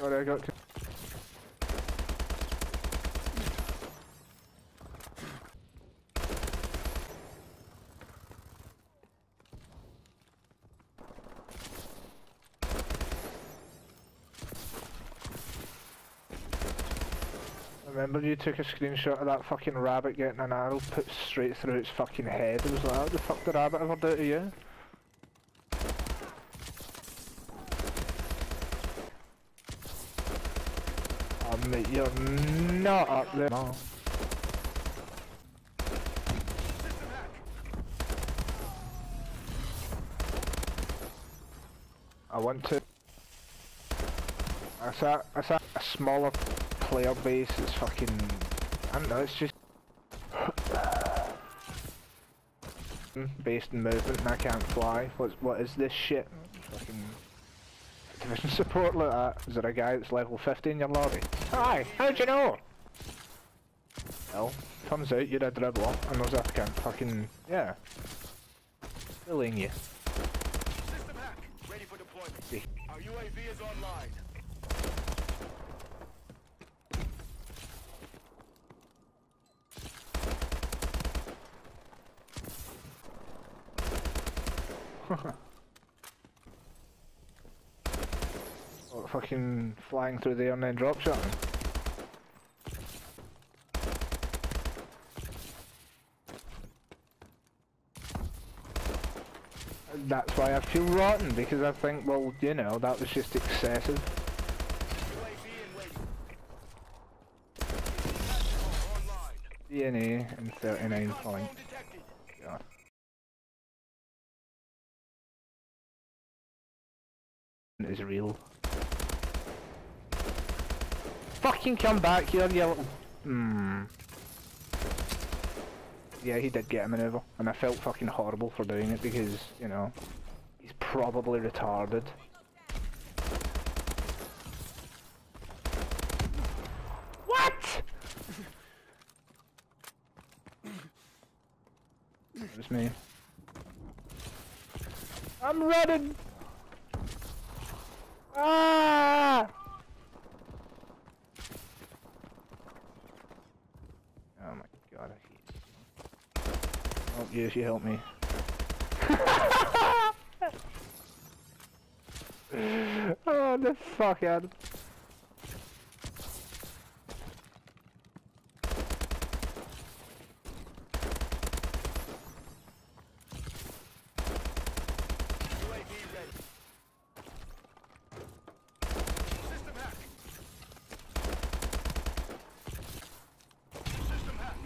Sorry, I got. Remember you took a screenshot of that fucking rabbit getting an arrow put straight through its fucking head? It was like, what the fuck did the rabbit ever do to you? Mate, you're not up there. No. I want to. Saw, I saw a smaller player base. It's fucking. I don't know. It's just based in movement, and I can't fly. What what is this shit? Fucking division support like that. Uh, is there a guy that's level 50 in your lobby? Hi. How'd you know? Well, turns out you're a dribbler, and there's a can fucking yeah. Bullying you. System hack. Ready for deployment. Our UAV is online. What, fucking flying through the air and then drop shot? That's why I feel rotten, because I think, well, you know, that was just excessive. DNA and 39 Recon points. Is real. Fucking come back here, you little. Hmm. Yeah, he did get a maneuver, and I felt fucking horrible for doing it because, you know, he's probably retarded. What? It was me. I'm running! Ah! Oh my god, I hate Oh, yes, you help me. oh, the fuck out. UAV ready. System hack. System hack.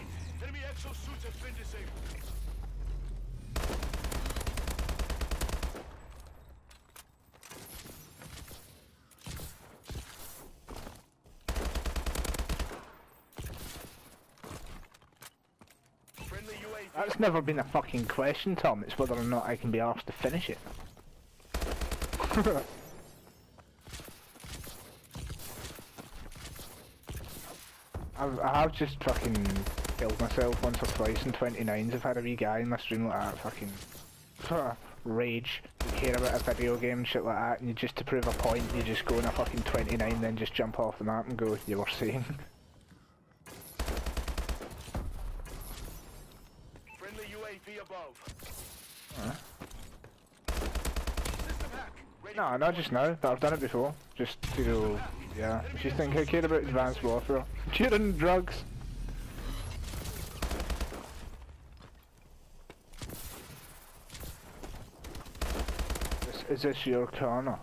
Enemy exosuits have been disabled. Friendly UAV. That's never been a fucking question, Tom. It's whether or not I can be asked to finish it. I've, I have just fucking killed myself once or twice in 29s. I've had a wee guy in my stream like that, fucking rage. You care about a video game and shit like that, and you just to prove a point, you just go in a fucking 29, then just jump off the map and go, you were saying. UAV above. No, just now, but I've done it before. Just to yeah. If you think I care about advanced warfare, cheating drugs. Is this your corner?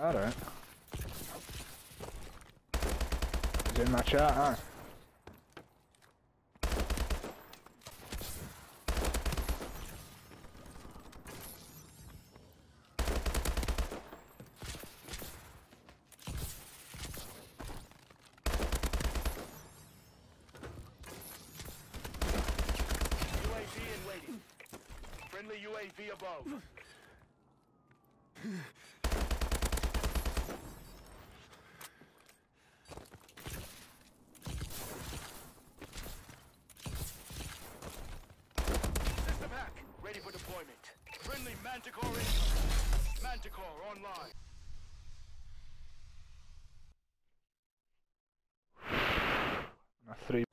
Alright. It's in my chat, huh? UAV in waiting. Friendly UAV above. Manticore incoming. Manticore online. A three.